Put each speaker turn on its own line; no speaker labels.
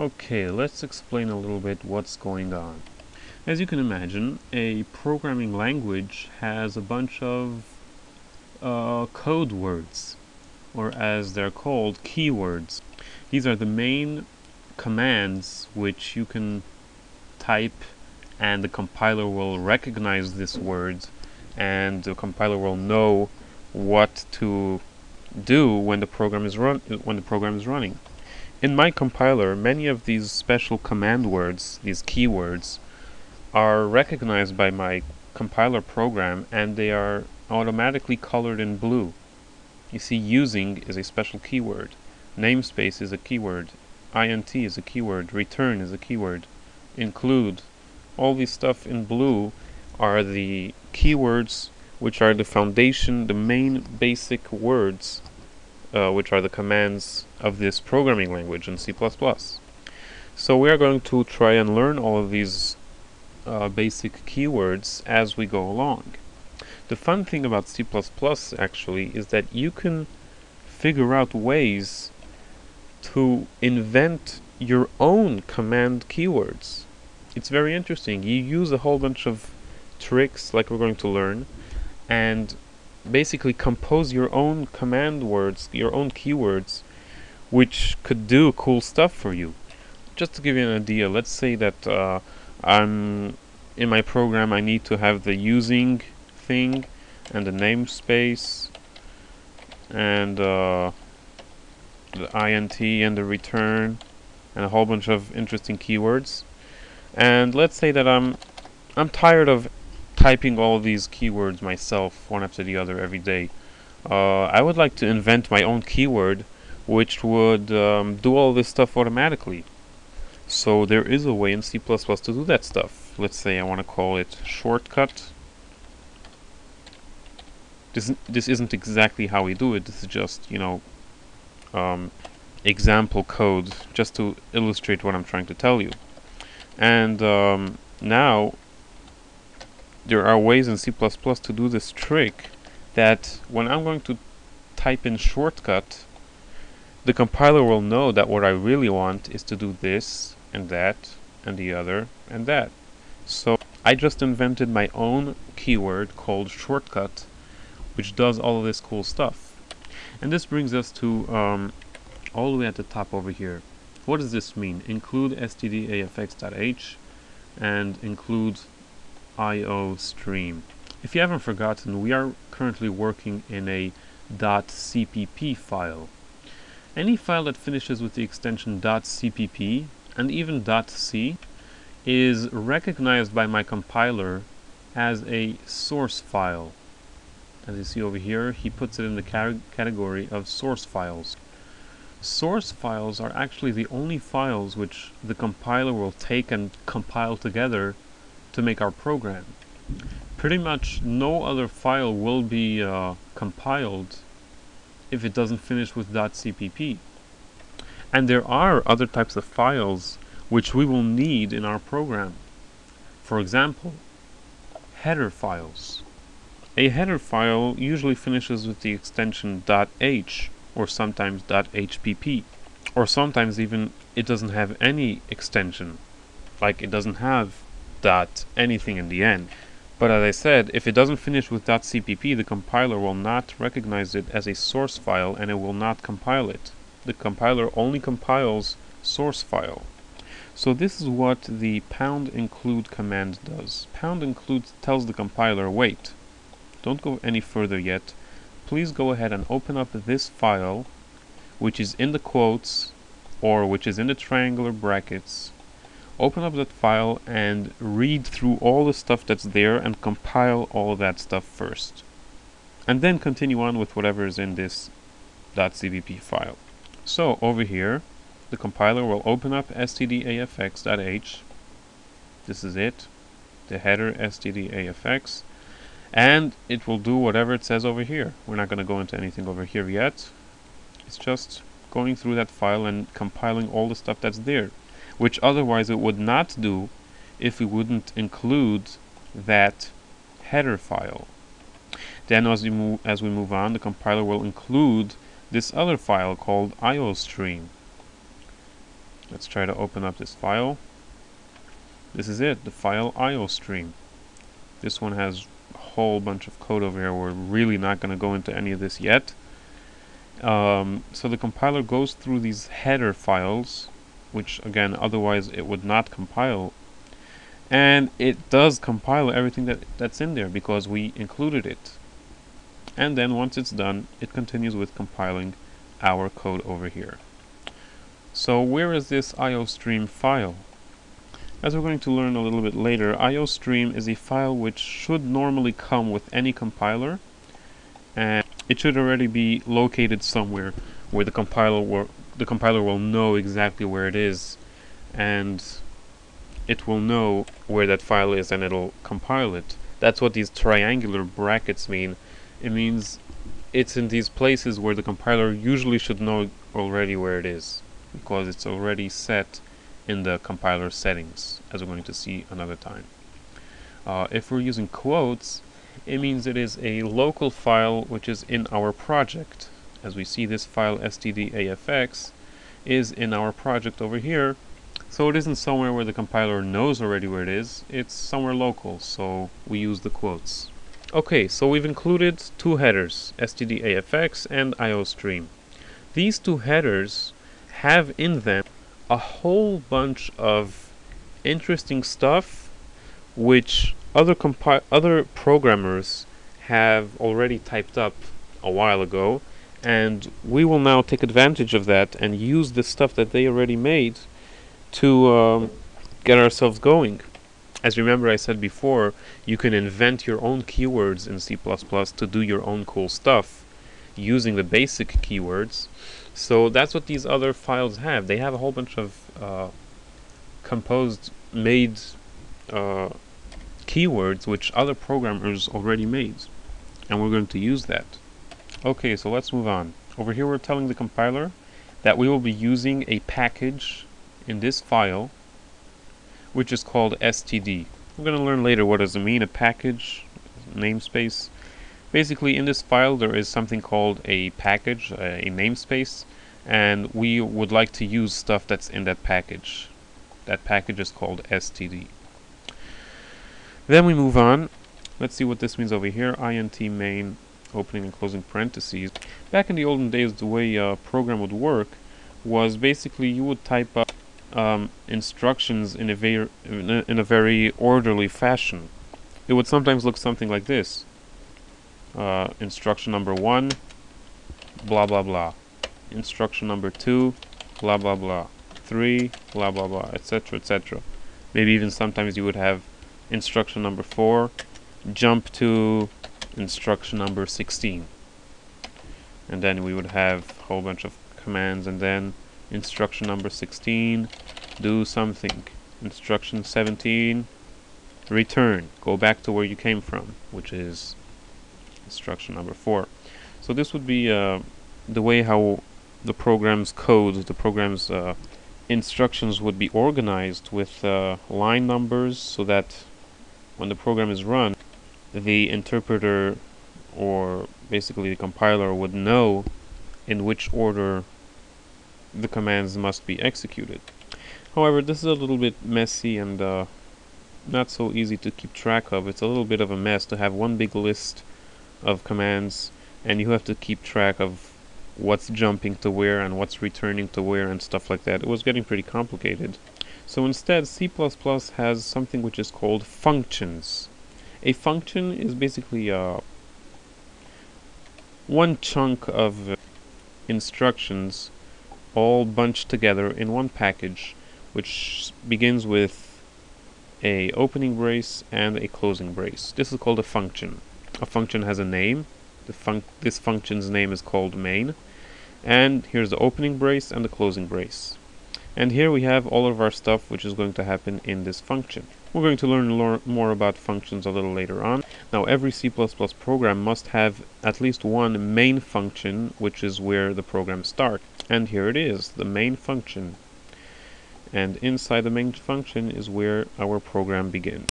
Okay, let's explain a little bit what's going on. As you can imagine, a programming language has a bunch of uh, code words, or as they're called, keywords. These are the main commands which you can type and the compiler will recognize this word and the compiler will know what to do when the program is run when the program is running. In my compiler, many of these special command words, these keywords, are recognized by my compiler program and they are automatically colored in blue. You see using is a special keyword, namespace is a keyword, int is a keyword, return is a keyword, include, all these stuff in blue are the keywords which are the foundation, the main basic words uh, which are the commands of this programming language in C++. So we are going to try and learn all of these uh, basic keywords as we go along. The fun thing about C++ actually is that you can figure out ways to invent your own command keywords. It's very interesting. You use a whole bunch of tricks like we're going to learn and basically compose your own command words, your own keywords, which could do cool stuff for you. Just to give you an idea, let's say that uh, I'm in my program I need to have the using thing and the namespace and uh, the int and the return and a whole bunch of interesting keywords and let's say that I'm I'm tired of typing all these keywords myself one after the other every day. Uh, I would like to invent my own keyword which would um, do all this stuff automatically. So there is a way in C++ to do that stuff. Let's say I want to call it shortcut. This, this isn't exactly how we do it, this is just, you know, um, example code just to illustrate what I'm trying to tell you. And um, now there are ways in C++ to do this trick that when I'm going to type in shortcut the compiler will know that what I really want is to do this and that and the other and that. So I just invented my own keyword called shortcut which does all of this cool stuff. And this brings us to um, all the way at the top over here. What does this mean? Include stdafx.h and include IO stream. If you haven't forgotten, we are currently working in a .cpp file. Any file that finishes with the extension .cpp and even .c is recognized by my compiler as a source file. As you see over here, he puts it in the category of source files. Source files are actually the only files which the compiler will take and compile together to make our program. Pretty much no other file will be uh, compiled if it doesn't finish with .cpp. And there are other types of files which we will need in our program. For example, header files. A header file usually finishes with the extension .h or sometimes .hpp or sometimes even it doesn't have any extension like it doesn't have dot anything in the end. But as I said, if it doesn't finish with .cpp, the compiler will not recognize it as a source file and it will not compile it. The compiler only compiles source file. So this is what the pound include command does. Pound include tells the compiler, wait, don't go any further yet. Please go ahead and open up this file, which is in the quotes, or which is in the triangular brackets, open up that file and read through all the stuff that's there and compile all that stuff first. And then continue on with whatever is in this .cpp file. So over here, the compiler will open up stdafx.h. This is it, the header stdafx, and it will do whatever it says over here. We're not going to go into anything over here yet. It's just going through that file and compiling all the stuff that's there which otherwise it would not do if we wouldn't include that header file. Then as we move, as we move on, the compiler will include this other file called iostream. let's try to open up this file. This is it the file iostream. This one has a whole bunch of code over here. We're really not going to go into any of this yet. Um, so the compiler goes through these header files which again otherwise it would not compile. And it does compile everything that that's in there because we included it. And then once it's done it continues with compiling our code over here. So where is this iostream file? As we're going to learn a little bit later iostream is a file which should normally come with any compiler. And it should already be located somewhere where the compiler the compiler will know exactly where it is and it will know where that file is and it'll compile it. That's what these triangular brackets mean. It means it's in these places where the compiler usually should know already where it is because it's already set in the compiler settings as we're going to see another time. Uh, if we're using quotes it means it is a local file which is in our project. As we see this file stdafx is in our project over here so it isn't somewhere where the compiler knows already where it is, it's somewhere local, so we use the quotes. Okay, so we've included two headers, stdafx and iostream. These two headers have in them a whole bunch of interesting stuff which other other programmers have already typed up a while ago and we will now take advantage of that and use the stuff that they already made to um, get ourselves going. As remember I said before, you can invent your own keywords in C++ to do your own cool stuff using the basic keywords. So that's what these other files have. They have a whole bunch of uh, composed, made uh, keywords which other programmers already made. And we're going to use that. Okay, so let's move on. Over here we're telling the compiler that we will be using a package in this file which is called std. We're going to learn later what does it mean, a package, namespace. Basically in this file there is something called a package, a namespace, and we would like to use stuff that's in that package. That package is called std. Then we move on. Let's see what this means over here. int main opening and closing parentheses. Back in the olden days the way a program would work was basically you would type up um, instructions in a, very, in a, in a very orderly fashion. It would sometimes look something like this. Uh, instruction number one, blah blah blah. Instruction number two, blah blah blah. Three, blah blah blah, etc. etc. Maybe even sometimes you would have instruction number four, jump to instruction number 16. And then we would have a whole bunch of commands and then instruction number 16 do something instruction 17 return go back to where you came from which is instruction number 4 so this would be uh, the way how the program's code the program's uh, instructions would be organized with uh, line numbers so that when the program is run the interpreter or basically the compiler would know in which order the commands must be executed. However, this is a little bit messy and uh, not so easy to keep track of. It's a little bit of a mess to have one big list of commands and you have to keep track of what's jumping to where and what's returning to where and stuff like that. It was getting pretty complicated. So instead, C++ has something which is called functions. A function is basically uh, one chunk of instructions all bunched together in one package which begins with a opening brace and a closing brace. This is called a function. A function has a name. The func this function's name is called main. And here's the opening brace and the closing brace. And here we have all of our stuff which is going to happen in this function. We're going to learn more about functions a little later on. Now every C++ program must have at least one main function which is where the program starts. And here it is, the main function. And inside the main function is where our program begins.